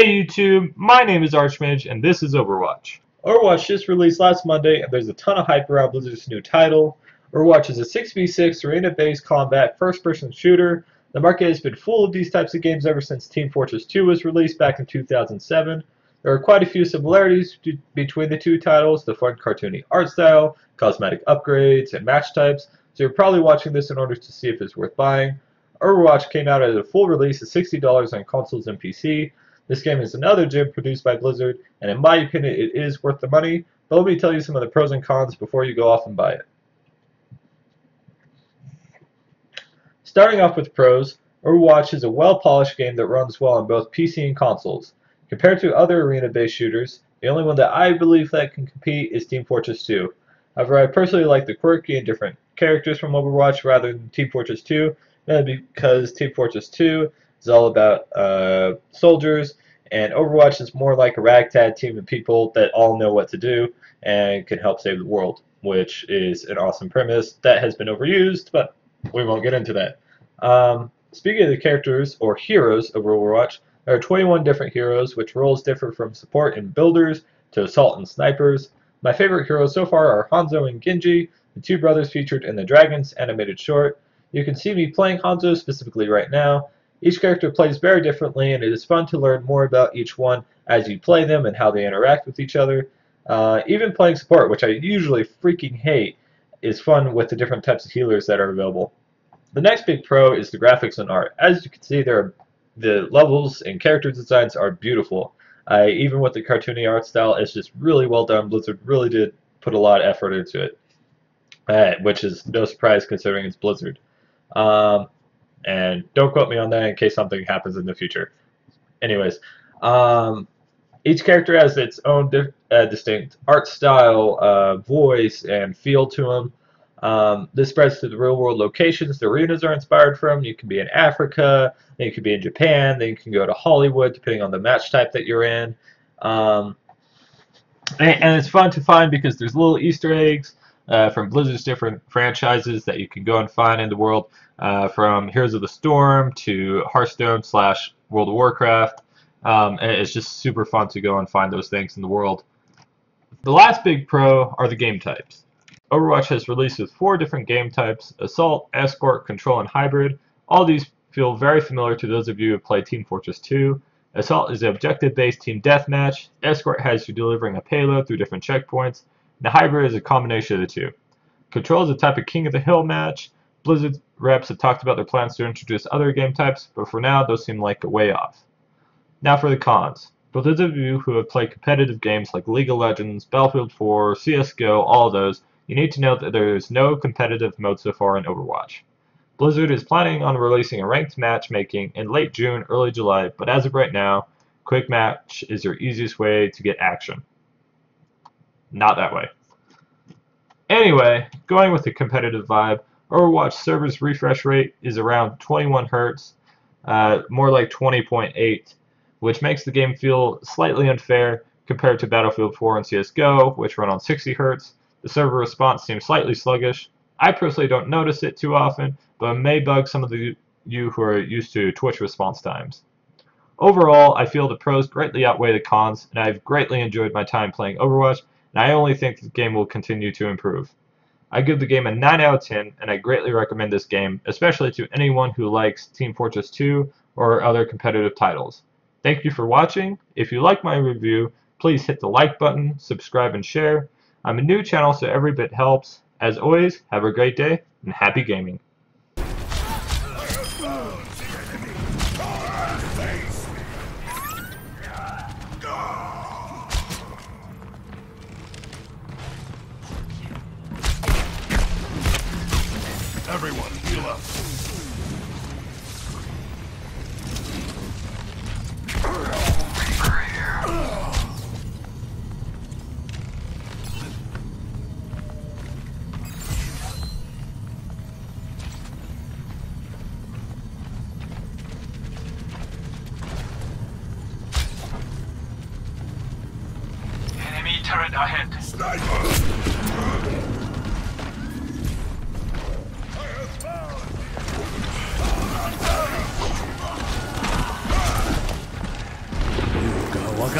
Hey YouTube, my name is Archmage and this is Overwatch. Overwatch just released last Monday and there's a ton of hype around Blizzard's new title. Overwatch is a 6v6 arena-based combat first-person shooter. The market has been full of these types of games ever since Team Fortress 2 was released back in 2007. There are quite a few similarities between the two titles, the fun cartoony art style, cosmetic upgrades, and match types, so you're probably watching this in order to see if it's worth buying. Overwatch came out at a full release at $60 on consoles and PC, this game is another gem produced by Blizzard, and in my opinion, it is worth the money. But let me tell you some of the pros and cons before you go off and buy it. Starting off with pros, Overwatch is a well-polished game that runs well on both PC and consoles. Compared to other arena-based shooters, the only one that I believe that can compete is Team Fortress 2. However, I personally like the quirky and different characters from Overwatch rather than Team Fortress 2, mainly because Team Fortress 2 is all about uh, soldiers, and Overwatch is more like a ragtag team of people that all know what to do and can help save the world, which is an awesome premise that has been overused, but we won't get into that. Um, speaking of the characters or heroes of Overwatch, there are 21 different heroes, which roles differ from support and builders to assault and snipers. My favorite heroes so far are Hanzo and Genji, the two brothers featured in the Dragons animated short. You can see me playing Hanzo specifically right now, each character plays very differently, and it is fun to learn more about each one as you play them and how they interact with each other. Uh, even playing support, which I usually freaking hate, is fun with the different types of healers that are available. The next big pro is the graphics and art. As you can see, there the levels and character designs are beautiful. Uh, even with the cartoony art style, it's just really well done. Blizzard really did put a lot of effort into it, uh, which is no surprise considering it's Blizzard. Um, and don't quote me on that in case something happens in the future. Anyways, um, each character has its own uh, distinct art style, uh, voice, and feel to them. Um, this spreads to the real world locations the arenas are inspired from. You can be in Africa, then you can be in Japan, then you can go to Hollywood, depending on the match type that you're in. Um, and, and, it's fun to find because there's little Easter eggs uh, from Blizzard's different franchises that you can go and find in the world uh, from Heroes of the Storm to Hearthstone slash World of Warcraft. Um, it's just super fun to go and find those things in the world. The last big pro are the game types. Overwatch has released with four different game types, Assault, Escort, Control, and Hybrid. All these feel very familiar to those of you who have played Team Fortress 2. Assault is an objective-based team deathmatch. Escort has you delivering a payload through different checkpoints. The Hybrid is a combination of the two. Control is a type of King of the Hill match. Blizzard reps have talked about their plans to introduce other game types, but for now those seem like a way off. Now for the cons. For those of you who have played competitive games like League of Legends, Battlefield 4, CSGO, all those, you need to know that there is no competitive mode so far in Overwatch. Blizzard is planning on releasing a ranked matchmaking in late June, early July, but as of right now, Quick Match is your easiest way to get action. Not that way. Anyway, going with the competitive vibe, Overwatch server's refresh rate is around 21 hertz, uh, more like 20.8, which makes the game feel slightly unfair compared to Battlefield 4 and CSGO, which run on 60 hertz. The server response seems slightly sluggish. I personally don't notice it too often, but it may bug some of the you who are used to Twitch response times. Overall, I feel the pros greatly outweigh the cons, and I've greatly enjoyed my time playing Overwatch, and I only think the game will continue to improve. I give the game a 9 out of 10, and I greatly recommend this game, especially to anyone who likes Team Fortress 2 or other competitive titles. Thank you for watching. If you like my review, please hit the like button, subscribe, and share. I'm a new channel, so every bit helps. As always, have a great day, and happy gaming. Everyone, heal up. Enemy turret ahead. Sniper!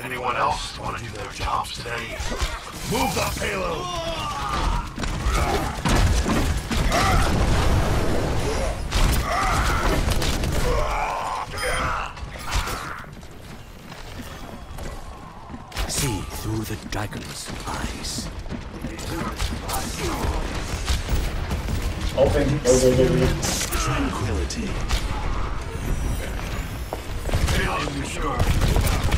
Anyone else want to do their jobs today? Move the payload! See through the dragon's eyes. Open. Go. Tranquility. Payload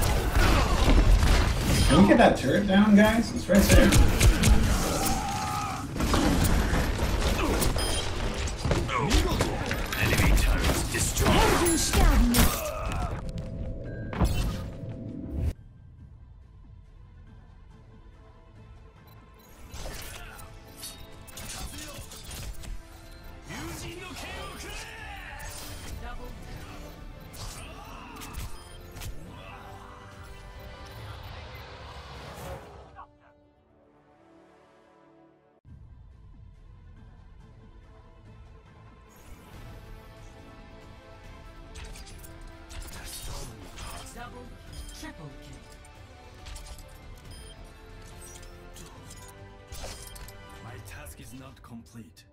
Can we get that turret down, guys? It's right there. Complete.